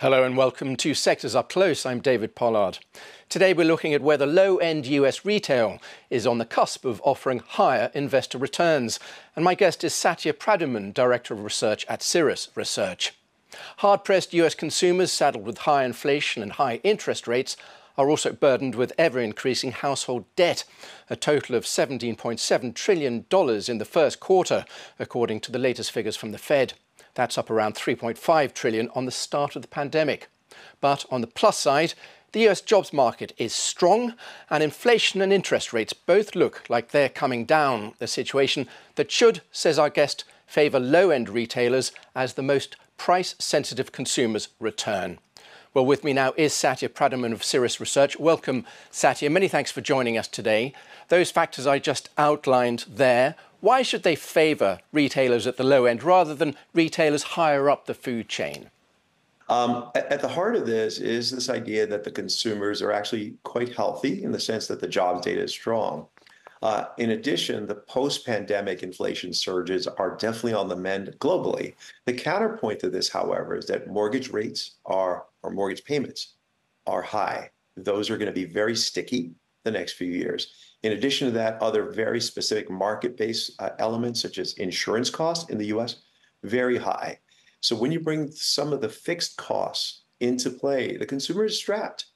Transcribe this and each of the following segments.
Hello and welcome to Sectors Up Close. I'm David Pollard. Today we're looking at whether low end US retail is on the cusp of offering higher investor returns. And my guest is Satya Pradhuman, Director of Research at Cirrus Research. Hard pressed US consumers saddled with high inflation and high interest rates are also burdened with ever increasing household debt, a total of $17.7 trillion in the first quarter, according to the latest figures from the Fed. That's up around 3.5 trillion on the start of the pandemic. But on the plus side, the US jobs market is strong and inflation and interest rates both look like they're coming down, a situation that should, says our guest, favour low-end retailers as the most price-sensitive consumers return. Well, with me now is Satya Pradhuman of Cirrus Research. Welcome, Satya. Many thanks for joining us today. Those factors I just outlined there why should they favour retailers at the low end rather than retailers higher up the food chain? Um, at, the heart of this is this idea that the consumers are actually quite healthy in the sense that the jobs data is strong. Uh, in addition, the post-pandemic inflation surges are definitely on the mend globally. The counterpoint to this, however, is that mortgage rates are, or mortgage payments are high. Those are going to be very sticky the next few years. In addition to that, other very specific market-based uh, elements, such as insurance costs in the US, very high. So when you bring some of the fixed costs into play, the consumer is strapped.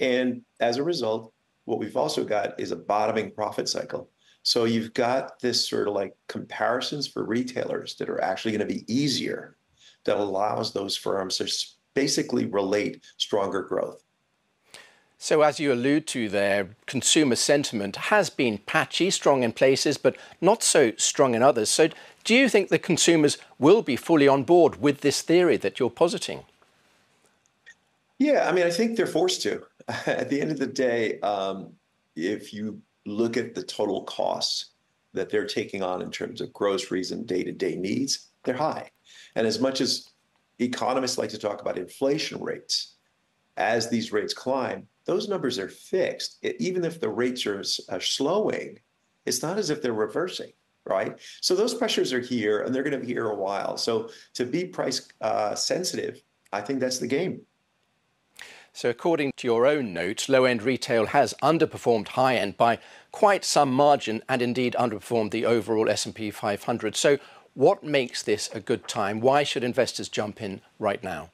And as a result, what we've also got is a bottoming profit cycle. So you've got this sort of like comparisons for retailers that are actually going to be easier that allows those firms to basically relate stronger growth. So, as you allude to there, consumer sentiment has been patchy, strong in places, but not so strong in others. So, do you think the consumers will be fully on board with this theory that you're positing? Yeah, I mean, I think they're forced to. at the end of the day, um, if you look at the total costs that they're taking on in terms of groceries and day to day needs, they're high. And as much as economists like to talk about inflation rates, as these rates climb, those numbers are fixed. It, even if the rates are, are slowing, it's not as if they're reversing, right? So those pressures are here and they're going to be here a while. So to be price uh, sensitive, I think that's the game. So, according to your own notes, low end retail has underperformed high end by quite some margin and indeed underperformed the overall S&P 500. So, what makes this a good time? Why should investors jump in right now?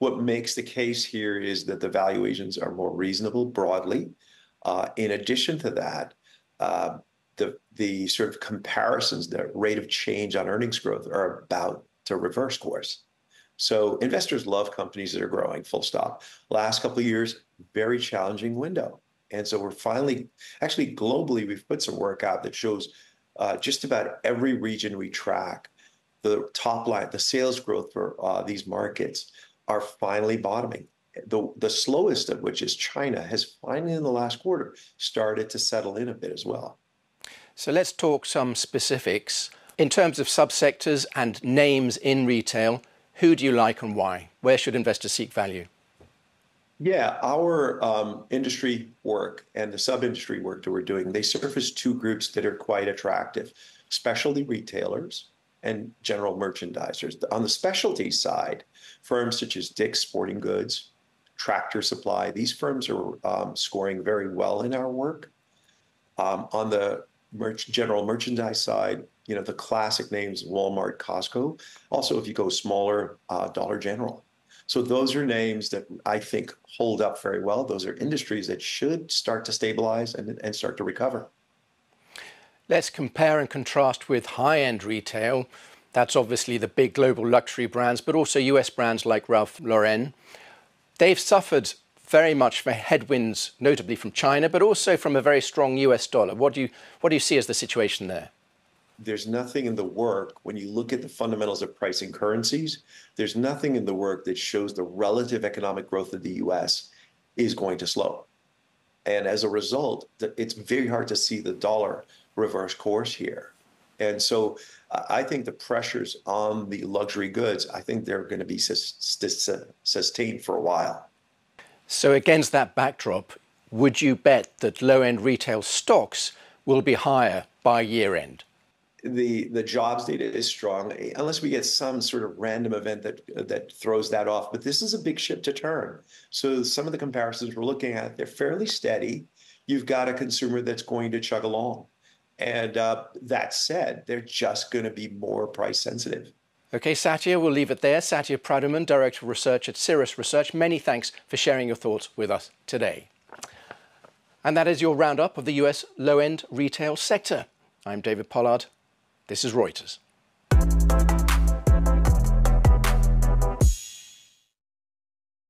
What makes the case here is that the valuations are more reasonable broadly. Uh, in addition to that, uh, the the sort of comparisons, the rate of change on earnings growth are about to reverse course. So investors love companies that are growing, full stop. Last couple of years, very challenging window. And so we're finally, actually globally, we've put some work out that shows uh, just about every region we track, the top line, the sales growth for uh, these markets are finally bottoming. The, the slowest of which is China has finally in the last quarter started to settle in a bit as well. So let's talk some specifics. In terms of subsectors and names in retail, who do you like and why? Where should investors seek value? Yeah, our um, industry work and the sub-industry work that we're doing, they surface two groups that are quite attractive. Specialty retailers and general merchandisers. On the specialty side, firms such as Dick's Sporting Goods, Tractor Supply, these firms are um, scoring very well in our work. Um, on the merch, general merchandise side, you know, the classic names Walmart, Costco. Also, if you go smaller, uh, Dollar General. So those are names that I think hold up very well. Those are industries that should start to stabilize and, and start to recover. Let's compare and contrast with high end retail. That's obviously the big global luxury brands, but also US brands like Ralph Lauren. They've suffered very much for headwinds, notably from China, but also from a very strong US dollar. What do you, what do you see as the situation there? There's nothing in the work, when you look at the fundamentals of pricing currencies, there's nothing in the work that shows the relative economic growth of the US is going to slow. And as a result, it's very hard to see the dollar reverse course here. And so I think the pressures on the luxury goods, I think they're going to be sustained for a while. So, against that backdrop, would you bet that low end retail stocks will be higher by year end? The the jobs data is strong unless we get some sort of random event that that throws that off. But this is a big ship to turn. So some of the comparisons we're looking at, they're fairly steady. You've got a consumer that's going to chug along. And uh, that said, they're just going to be more price sensitive. Okay, Satya, we'll leave it there. Satya Pradhuman, Director of Research at Cirrus Research. Many thanks for sharing your thoughts with us today. And that is your roundup of the US low end retail sector. I'm David Pollard. This is Reuters.